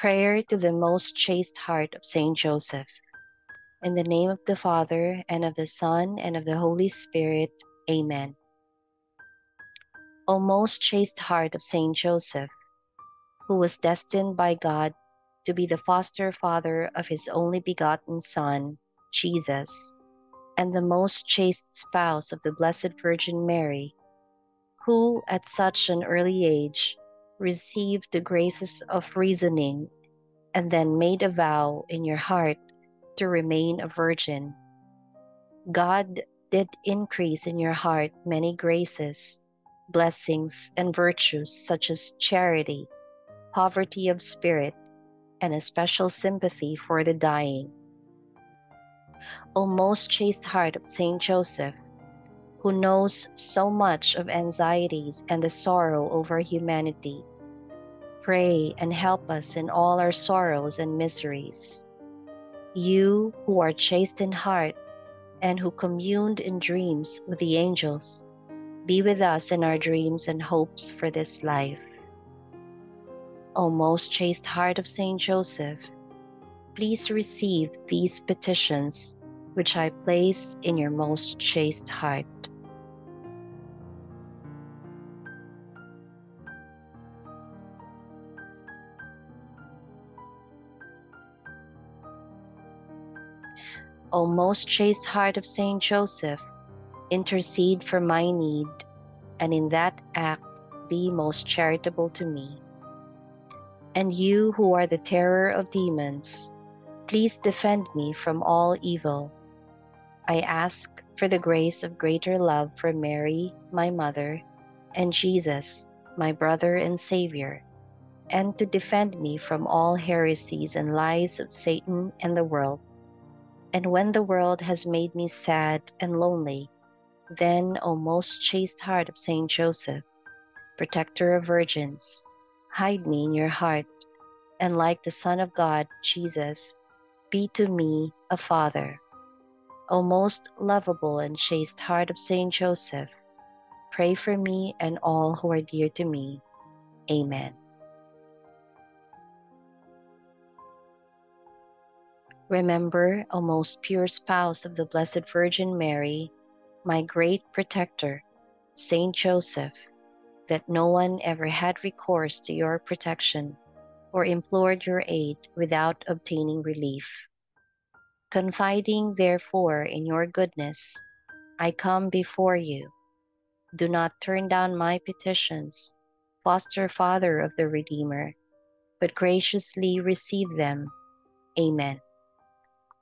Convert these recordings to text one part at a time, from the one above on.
Prayer to the most chaste heart of Saint Joseph. In the name of the Father, and of the Son, and of the Holy Spirit. Amen. O most chaste heart of Saint Joseph, who was destined by God to be the foster father of his only begotten Son, Jesus, and the most chaste spouse of the Blessed Virgin Mary, who at such an early age received the graces of reasoning and then made a vow in your heart to remain a virgin. God did increase in your heart many graces, blessings, and virtues such as charity, poverty of spirit, and a special sympathy for the dying. O most chaste heart of Saint Joseph, who knows so much of anxieties and the sorrow over humanity, pray and help us in all our sorrows and miseries. You who are chaste in heart and who communed in dreams with the angels, be with us in our dreams and hopes for this life. O most chaste heart of Saint Joseph, please receive these petitions which I place in your most chaste heart. O most chaste heart of Saint Joseph, intercede for my need, and in that act be most charitable to me. And you who are the terror of demons, please defend me from all evil. I ask for the grace of greater love for Mary, my mother, and Jesus, my brother and Savior, and to defend me from all heresies and lies of Satan and the world and when the world has made me sad and lonely, then, O most chaste heart of Saint Joseph, protector of virgins, hide me in your heart, and like the Son of God, Jesus, be to me a father. O most lovable and chaste heart of Saint Joseph, pray for me and all who are dear to me. Amen. Remember, O most pure spouse of the Blessed Virgin Mary, my great protector, Saint Joseph, that no one ever had recourse to your protection or implored your aid without obtaining relief. Confiding, therefore, in your goodness, I come before you. Do not turn down my petitions, foster Father of the Redeemer, but graciously receive them. Amen.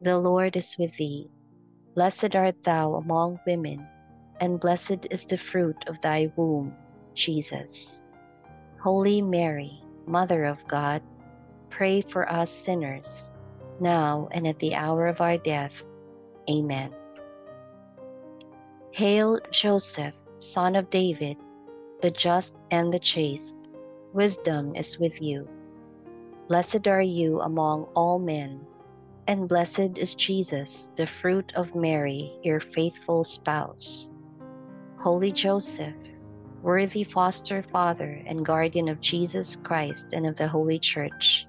the Lord is with thee. Blessed art thou among women, and blessed is the fruit of thy womb, Jesus. Holy Mary, Mother of God, pray for us sinners, now and at the hour of our death. Amen. Hail, Joseph, son of David, the just and the chaste. Wisdom is with you. Blessed are you among all men and blessed is Jesus, the fruit of Mary, your faithful spouse. Holy Joseph, worthy foster father and guardian of Jesus Christ and of the Holy Church,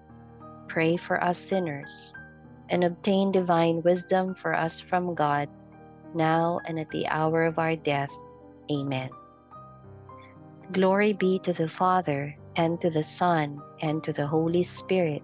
pray for us sinners and obtain divine wisdom for us from God, now and at the hour of our death. Amen. Glory be to the Father, and to the Son, and to the Holy Spirit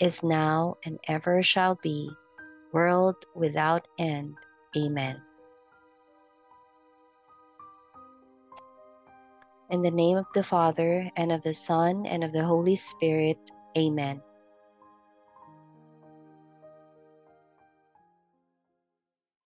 is now, and ever shall be, world without end. Amen. In the name of the Father, and of the Son, and of the Holy Spirit. Amen.